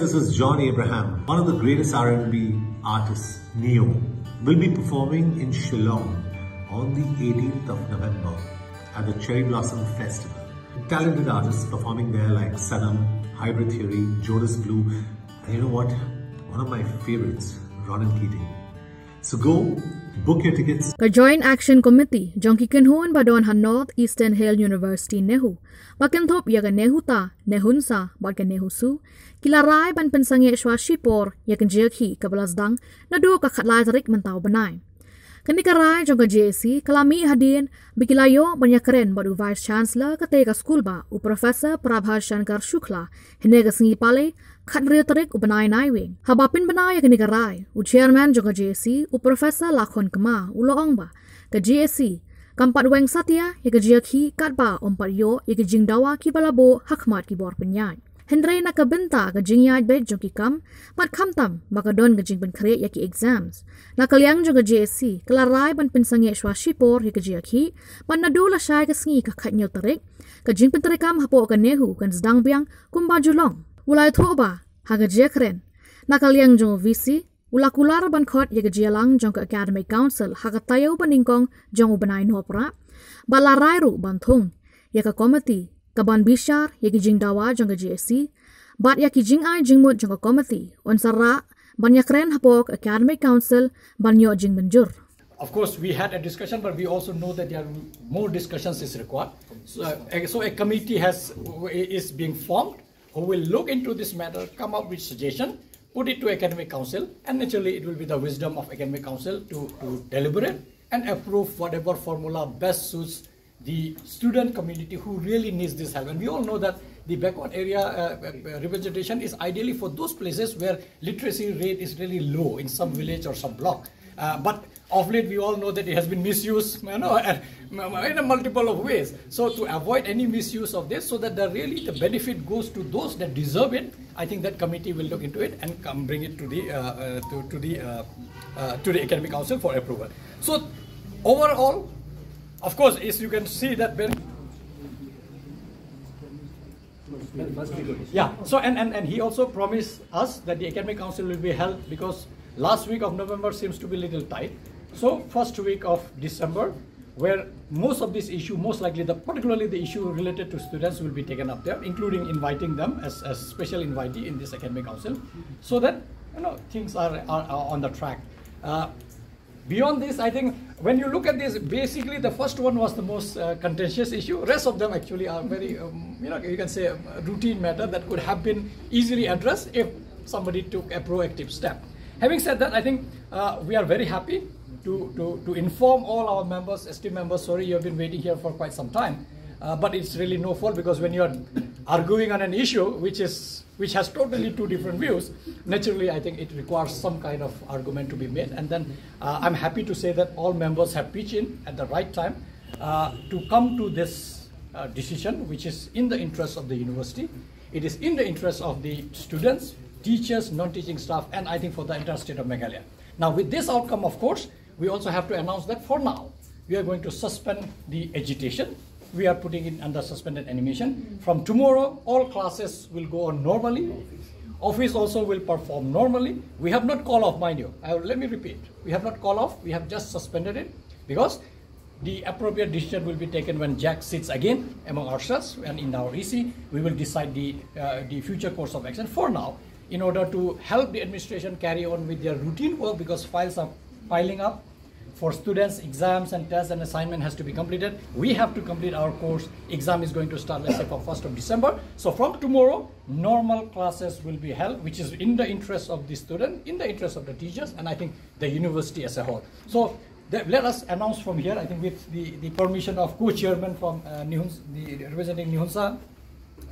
This is John Abraham, one of the greatest R&B artists, Ne-Yo, will be performing in Shillong on the 18th of November at the Cherry Blossom Festival. Talented artists performing there like Sanam, Hybrid Theory, Jonas Blue, and you know what? One of my favorites, Ronan Keating. So go, book your tickets. The Joint Action Committee, Jonki Kinhun Badon Han North Eastern Hill University Nehu, Wakenthop Yaga Nehuta, Nehunsa, Bagan Nehusu, Kilarai Ban Pensange Shwashipor, Yakan Jerki, Kabalasdang, Nadu Kakatlai Tarik Mantau Banai. Kanikarai Jonga JSC, Kalami Hadin, Bikilayo Banyakren Badu Vice Chancellor Kateka Skulba, U Professor Prabhashankar Shukla, Henega Singi Pale, Khat Maria Tarik Ubanai Nai Wing. Haba Pin Banai Yaka Nika Rai, U Chairman Joga JSC, U Profesor Lakon Kema, U Lo Ong JSC, Ka Mpat Weng Satya, Yaka Jia Ki, Ka Ba Ompat Yo, Yaka Jing Dawa Ki Balabo, Hakmat Ki Bor Penyai. Hendrei Na Ka Binta, Ka Jing Yai Bait Kam, Pat Kam Tam, Maka Don Ka Jing Ben Kerit Yaki Exams. Na Ka Liang Joga JSC, Ka La Rai Ban Pin Sangye Shwa Shippur, Yaka Jia Ki, Pan Na Do La Shai Ka Sengi Ka Khat Tarik, Ka Jing Pintarikam Hapo Ka Nehu, Kan Zdang Biang, Kumba Julong ulai tho ba ha ka jekren na kalyang jong VC Ula kular ban khot ye jialang jong ka academic council ha ka tayo baningkong jong ubanai no pra balarai ru ban thung ye ka committee kaban bishar yaki jing dawa jong GSC bat yaki jing ai jing mut jong committee on sara ban yakren hapok academic council ban yo jing benjur of course we had a discussion but we also know that there are more discussions is required. So, uh, so a committee has is being formed who will look into this matter come up with suggestion put it to academic council and naturally it will be the wisdom of academic council to, to deliberate and approve whatever formula best suits the student community who really needs this help. And we all know that the backward area uh, uh, representation is ideally for those places where literacy rate is really low in some village or some block. Uh, but of late, we all know that it has been misused you know, in a multiple of ways. So to avoid any misuse of this, so that the really the benefit goes to those that deserve it, I think that committee will look into it and come bring it to the uh, uh, to, to the uh, to the academic council for approval. So overall, of course, as you can see that when yeah, so and, and, and he also promised us that the academic council will be held because last week of November seems to be a little tight. So first week of December, where most of this issue, most likely the particularly the issue related to students will be taken up there, including inviting them as, as special invitee in this academic council, so that you know things are, are, are on the track. Uh, Beyond this, I think when you look at this, basically the first one was the most uh, contentious issue. Rest of them actually are very, um, you know, you can say a routine matter that could have been easily addressed if somebody took a proactive step. Having said that, I think uh, we are very happy to, to, to inform all our members, esteemed members, sorry you have been waiting here for quite some time, uh, but it's really no fault because when you're arguing on an issue which is which has totally two different views, naturally I think it requires some kind of argument to be made. And then uh, I'm happy to say that all members have pitched in at the right time uh, to come to this uh, decision, which is in the interest of the university. It is in the interest of the students, teachers, non-teaching staff, and I think for the entire state of Meghalaya. Now with this outcome, of course, we also have to announce that for now, we are going to suspend the agitation we are putting it under suspended animation. From tomorrow, all classes will go on normally. Office also will perform normally. We have not call off, mind you. I, let me repeat. We have not call off. We have just suspended it because the appropriate decision will be taken when Jack sits again among ourselves and in our EC. We will decide the, uh, the future course of action. For now, in order to help the administration carry on with their routine work because files are piling up for students, exams and tests and assignment has to be completed. We have to complete our course. Exam is going to start, let's say, for 1st of December. So from tomorrow, normal classes will be held, which is in the interest of the student, in the interest of the teachers, and I think the university as a whole. So let us announce from here, I think with the, the permission of co-chairman from uh, Nihuns, the representing Nehunsa,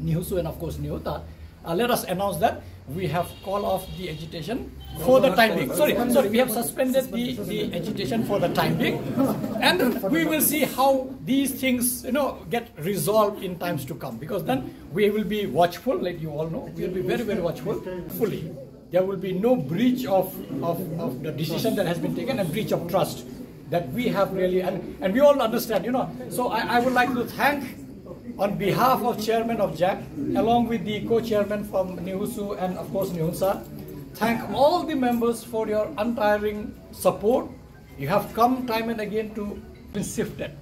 Nehusu, and of course Nehuta, uh, let us announce that we have called off the agitation for the time being. Sorry, sorry, we have suspended the, the agitation for the time being. And we will see how these things, you know, get resolved in times to come. Because then we will be watchful, like you all know. We will be very, very watchful, fully. There will be no breach of, of, of the decision that has been taken and breach of trust that we have really, and, and we all understand, you know. So I, I would like to thank on behalf of chairman of JAC, along with the co-chairman from Nehusu and of course Nehunsa, thank all the members for your untiring support. You have come time and again to be shifted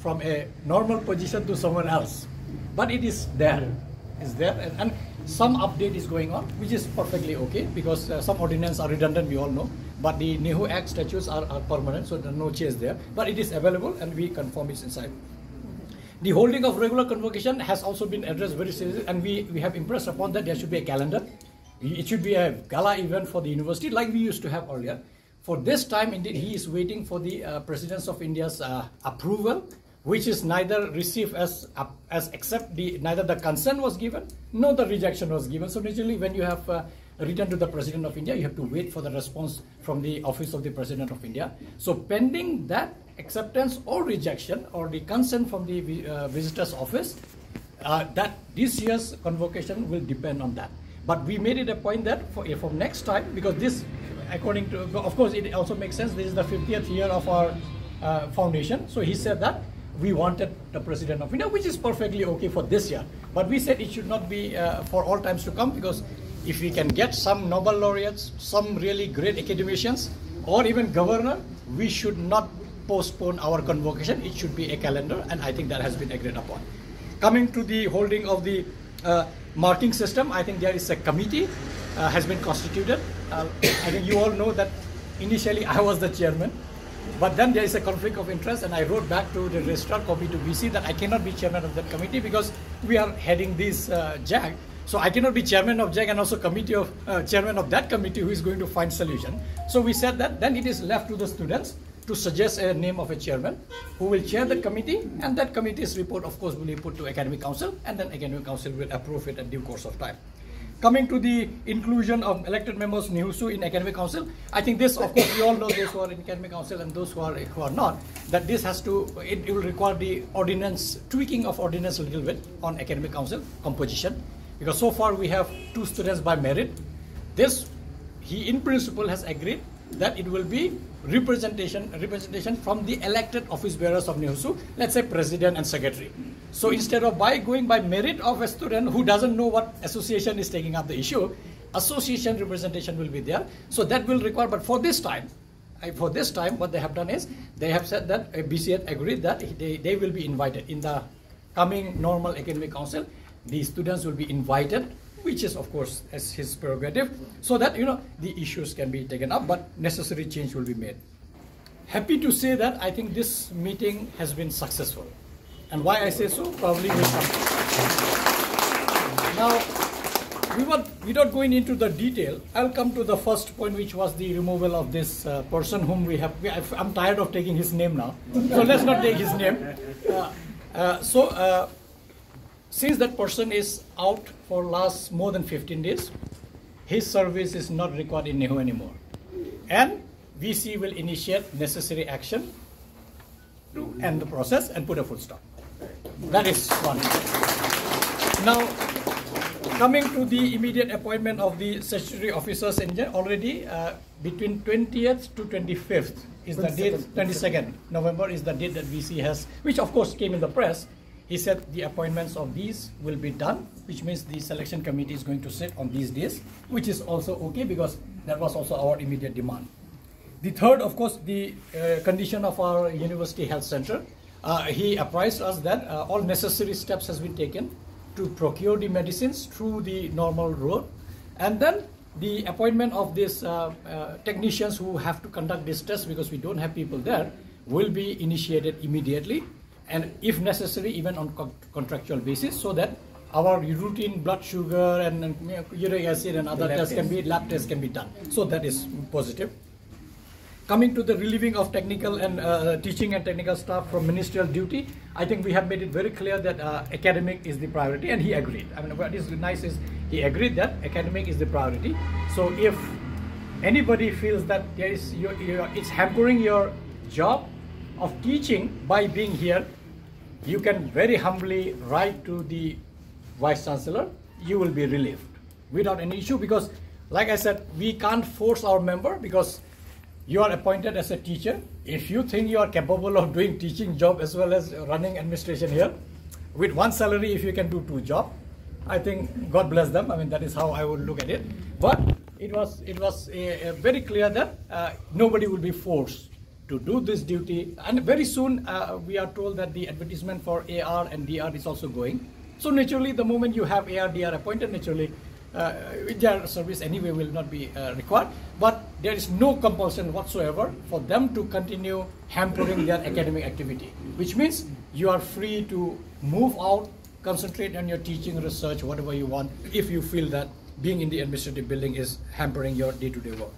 from a normal position to someone else. But it is there, it's there, and, and some update is going on, which is perfectly okay because uh, some ordinance are redundant, we all know. But the Nehu Act statutes are, are permanent, so no change there. But it is available and we confirm it's inside. The holding of regular convocation has also been addressed very seriously, and we, we have impressed upon that there should be a calendar. It should be a gala event for the university like we used to have earlier. For this time, indeed, he is waiting for the uh, President of India's uh, approval, which is neither received as uh, as except the neither the consent was given nor the rejection was given. So naturally, when you have uh, written to the President of India, you have to wait for the response from the Office of the President of India. So pending that acceptance or rejection or the consent from the uh, visitor's office, uh, that this year's convocation will depend on that. But we made it a point that for, for next time, because this, according to, of course, it also makes sense. This is the 50th year of our uh, foundation. So he said that we wanted the president of India, which is perfectly okay for this year. But we said it should not be uh, for all times to come because if we can get some Nobel laureates, some really great academicians, or even governor, we should not postpone our convocation. It should be a calendar, and I think that has been agreed upon. Coming to the holding of the uh, marking system, I think there is a committee uh, has been constituted. Uh, I think you all know that initially I was the chairman, but then there is a conflict of interest, and I wrote back to the registrar copy to VC that I cannot be chairman of that committee because we are heading this uh, JAC. So I cannot be chairman of JAC and also committee of uh, chairman of that committee who is going to find solution. So we said that then it is left to the students to suggest a name of a chairman who will chair the committee and that committee's report of course will be put to academic council and then academic council will approve it at due course of time. Coming to the inclusion of elected members Nehusu in academic council, I think this of course we all know those who are in academic council and those who are who are not, that this has to it, it will require the ordinance tweaking of ordinance a little bit on academic council composition. Because so far we have two students by merit. This he in principle has agreed that it will be representation representation from the elected office bearers of Nehusu, let's say president and secretary. So instead of by going by merit of a student who doesn't know what association is taking up the issue, association representation will be there. So that will require, but for this time, for this time, what they have done is they have said that BCA agreed that they, they will be invited in the coming normal academic council. The students will be invited which is of course as his prerogative, so that you know the issues can be taken up, but necessary change will be made. Happy to say that I think this meeting has been successful. And why I say so, probably will come. Now, we were, without going into the detail, I'll come to the first point, which was the removal of this uh, person whom we have. I'm tired of taking his name now, so let's not take his name. Uh, uh, so, uh, since that person is out for last more than 15 days, his service is not required in Nehu anymore. And VC will initiate necessary action to end the process and put a full stop. That is one. Now, coming to the immediate appointment of the statutory officers in already uh, between 20th to 25th is the date, 22nd November is the date that VC has, which of course came in the press, he said the appointments of these will be done, which means the selection committee is going to sit on these days, which is also okay because that was also our immediate demand. The third, of course, the uh, condition of our university health center. Uh, he apprised us that uh, all necessary steps has been taken to procure the medicines through the normal road. And then the appointment of these uh, uh, technicians who have to conduct this test because we don't have people there will be initiated immediately and if necessary even on co contractual basis so that our routine blood sugar and, and uric acid and other tests can be lab tests can be done. So that is positive. Coming to the relieving of technical and uh, teaching and technical staff from ministerial duty i think we have made it very clear that uh, academic is the priority and he agreed. I mean what is nice is he agreed that academic is the priority. So if anybody feels that there is your, your, it's hampering your job of teaching by being here you can very humbly write to the vice chancellor you will be relieved without any issue because like i said we can't force our member because you are appointed as a teacher if you think you are capable of doing teaching job as well as running administration here with one salary, if you can do two jobs, I think God bless them. I mean, that is how I would look at it. But it was it was a, a very clear that uh, nobody will be forced to do this duty. And very soon, uh, we are told that the advertisement for AR and DR is also going. So naturally, the moment you have AR, DR appointed, naturally, uh, their service anyway will not be uh, required. But there is no compulsion whatsoever for them to continue hampering their academic activity, which means you are free to move out, concentrate on your teaching, research, whatever you want, if you feel that being in the administrative building is hampering your day-to-day work.